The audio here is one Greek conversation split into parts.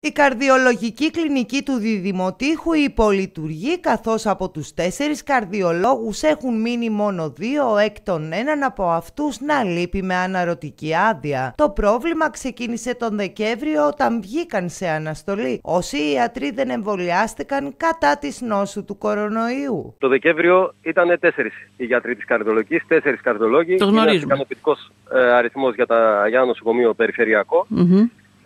Η καρδιολογική κλινική του Διδημοτήχου υπολειτουργεί καθώς από τους τέσσερις καρδιολόγους έχουν μείνει μόνο δύο εκ των έναν από αυτούς να λείπει με αναρωτική άδεια. Το πρόβλημα ξεκίνησε τον Δεκέμβριο όταν βγήκαν σε αναστολή. Όσοι ιατροί δεν εμβολιάστηκαν κατά της νόσου του κορονοϊού. Το Δεκέμβριο ήταν τέσσερις οι γιατροί της καρδιολογικής, τέσσερις καρδιολόγοι. Το γνωρίζουμε. Είναι ικανοποιητικός ε, αριθμός για, τα, για ένα νοσοκομείο περιφερειακό.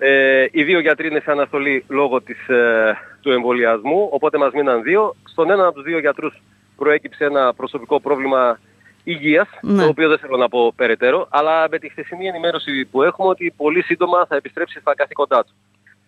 Ε, οι δύο γιατροί είναι σε αναστολή λόγω της, ε, του εμβολιασμού, οπότε μας μείναν δύο. Στον έναν από τους δύο γιατρούς προέκυψε ένα προσωπικό πρόβλημα υγείας, Ναι. το οποίο δεν θέλω να πω περαιτέρω, αλλά με τη χθεσινή ενημέρωση που έχουμε ότι πολύ σύντομα θα επιστρέψει στα καθήκοντά του.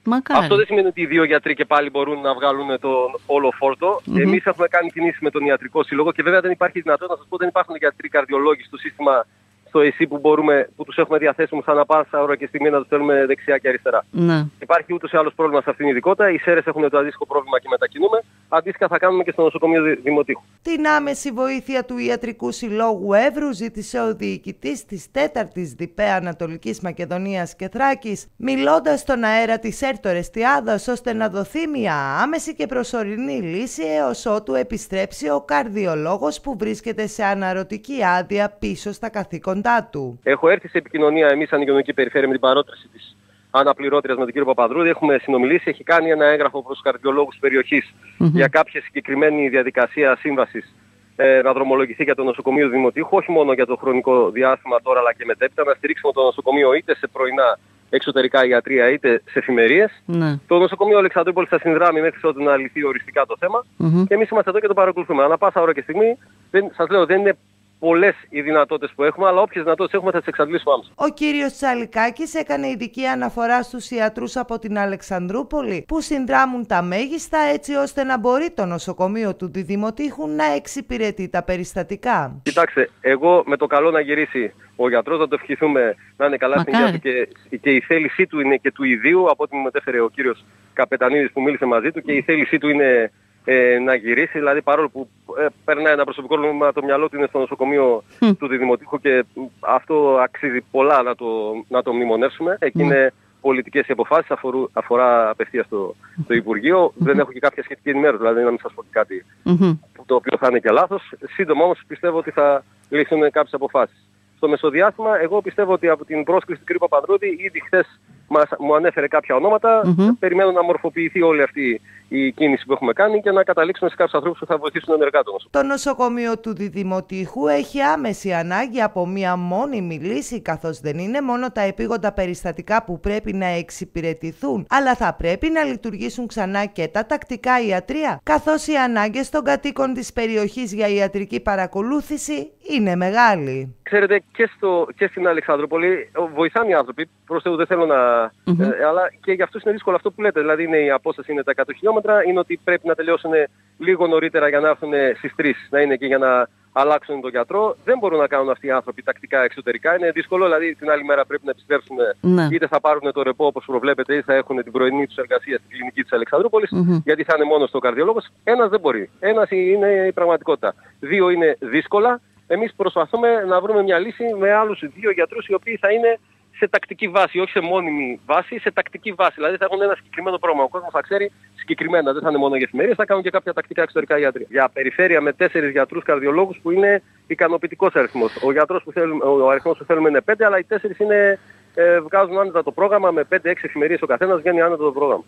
Μακάρι. Αυτό δεν σημαίνει ότι οι δύο γιατροί και πάλι μπορούν να βγάλουν τον όλο φόρτο. Εμείς έχουμε κάνει κινήσεις με τον ιατρικό σύλλογο και βέβαια δεν υπάρχει δυνατότητα να σας πω δεν υπάρχουν γιατροί καρδιολόγοι στο σύστημα στο ΕΣΥ που, μπορούμε, που τους έχουμε διαθέσιμους ανά πάσα ώρα και στιγμή να τους θέλουμε δεξιά και αριστερά. Ναι. Υπάρχει ούτως ή άλλως πρόβλημα σε αυτήν την ειδικότητα. Οι ΣΕΡΕΣ έχουν το αντίστοιχο πρόβλημα και μετακινούμε. Αντίστοιχα θα κάνουμε και στο νοσοκομείο Δη- Δημοτήχου. Την άμεση βοήθεια του Ιατρικού Συλλόγου Εύρου ζήτησε ο διοικητής της 4ης ΔΠΕ Ανατολικής Μακεδονίας και Θράκης, μιλώντας στον αέρα της Έρτορες Τιάδας ώστε να δοθεί μια άμεση και προσωρινή λύση έως ότου επιστρέψει ο καρδιολόγος που βρίσκεται σε αναρωτική άδεια πίσω στα καθήκοντά του. Έχω έρθει σε επικοινωνία εμείς σαν Υγειονομική Περιφέρεια με την παρότριση της αναπληρώτριας με τον κύριο Παπαδρούδη. Έχουμε συνομιλήσει, έχει κάνει ένα έγγραφο προς τους καρδιολόγους περιοχής για κάποια συγκεκριμένη διαδικασία σύμβασης ε, να δρομολογηθεί για το νοσοκομείο Δημοτήχου, όχι μόνο για το χρονικό διάστημα τώρα αλλά και μετέπειτα, να στηρίξουμε το νοσοκομείο είτε σε πρωινά εξωτερικά ιατρία είτε σε εφημερίες. Ναι. Το νοσοκομείο Αλεξανδρούπολης θα συνδράμει μέχρι ότου να λυθεί οριστικά το θέμα Μμμ. και εμείς είμαστε εδώ και το παρακολουθούμε. Ανά πάσα ώρα και στιγμή, δεν, σας λέω, δεν είναι πολλές οι δυνατότητες που έχουμε, αλλά όποιες δυνατότητες έχουμε θα τις εξαντλήσουμε άμεσα. Ο κύριος Τσαλικάκης έκανε ειδική αναφορά στους ιατρούς από την Αλεξανδρούπολη που συνδράμουν τα μέγιστα έτσι ώστε να μπορεί το νοσοκομείο του Διδημοτήχου να εξυπηρετεί τα περιστατικά. Κοιτάξτε, εγώ με το καλό να γυρίσει ο γιατρός, να το ευχηθούμε να είναι καλά στην υγεία Μακάρι. του και, και η θέλησή του είναι και του ιδίου, από ό,τι μου μετέφερε ο κύριος Καπετανίδης που μίλησε μαζί του και η θέλησή του είναι ε, να γυρίσει, δηλαδή παρόλο που ε, περνάει ένα προσωπικό πρόβλημα το μυαλό του είναι στο νοσοκομείο του Διδημοτήχου και μ, αυτό αξίζει πολλά να το, να το μνημονεύσουμε. Εκεί είναι πολιτικές οι αποφάσεις, αφορού, αφορά απευθείας το, το Υπουργείο. Δεν έχω και κάποια σχετική ενημέρωση, δηλαδή να μην σας πω και κάτι Μμμ. το οποίο θα είναι και λάθος. Σύντομα όμως πιστεύω ότι θα ληφθούν κάποιες αποφάσεις. Στο μεσοδιάστημα, εγώ πιστεύω ότι από την πρόσκληση του κ. Παπαδρούτη ήδη χθες μας, μου ανέφερε κάποια ονόματα. Περιμένω να μορφοποιηθεί όλη αυτή η κίνηση που έχουμε κάνει και να καταλήξουμε σε κάποιους ανθρώπους που θα βοηθήσουν ενεργά το νοσοκομείο. Το νοσοκομείο του Διδημοτήχου έχει άμεση ανάγκη από μία μόνιμη λύση καθώς δεν είναι μόνο τα επίγοντα περιστατικά που πρέπει να εξυπηρετηθούν αλλά θα πρέπει να λειτουργήσουν ξανά και τα τακτικά ιατρία καθώς οι ανάγκες των κατοίκων της περιοχής για ιατρική παρακολούθηση είναι μεγάλη. Ξέρετε, και, στο, και στην Αλεξανδρούπολη ε, βοηθάνε οι άνθρωποι. Προς Θεού δεν θέλω να... ε, αλλά και για αυτούς είναι δύσκολο αυτό που λέτε. Δηλαδή είναι η απόσταση είναι τα 100 χιλιόμετρα. Είναι ότι πρέπει να τελειώσουν λίγο νωρίτερα για να έρθουν στις 3. Να είναι και για να αλλάξουν τον γιατρό. Δεν μπορούν να κάνουν αυτοί οι άνθρωποι τακτικά εξωτερικά. Είναι δύσκολο. Δηλαδή την άλλη μέρα πρέπει να επιστρέψουν. Ναι. Είτε θα πάρουν το ρεπό όπως προβλέπετε, είτε θα έχουν την πρωινή τους εργασία στην κλινική της αλεξανδρουπολης Γιατί θα είναι μόνο στο καρδιολόγος. Ένας δεν μπορεί. Ένας είναι η πραγματικότητα. Δύο είναι δύσκολα. Εμείς προσπαθούμε να βρούμε μια λύση με άλλους δύο γιατρούς οι οποίοι θα είναι σε τακτική βάση, όχι σε μόνιμη βάση, σε τακτική βάση. Δηλαδή θα έχουν ένα συγκεκριμένο πρόγραμμα. Ο κόσμος θα ξέρει συγκεκριμένα, δεν θα είναι μόνο για εφημερίες, θα κάνουν και κάποια τακτικά εξωτερικά ιατρία. Για περιφέρεια με τέσσερις γιατρούς καρδιολόγους που είναι ικανοποιητικός αριθμός. Ο, γιατρός που θέλουμε, ο αριθμός που θέλουμε είναι πέντε, αλλά οι τέσσερις είναι, ε, βγάζουν άνετα το πρόγραμμα με 5-6 εφημερίες ο καθένας, βγαίνει άνετα το πρόγραμμα.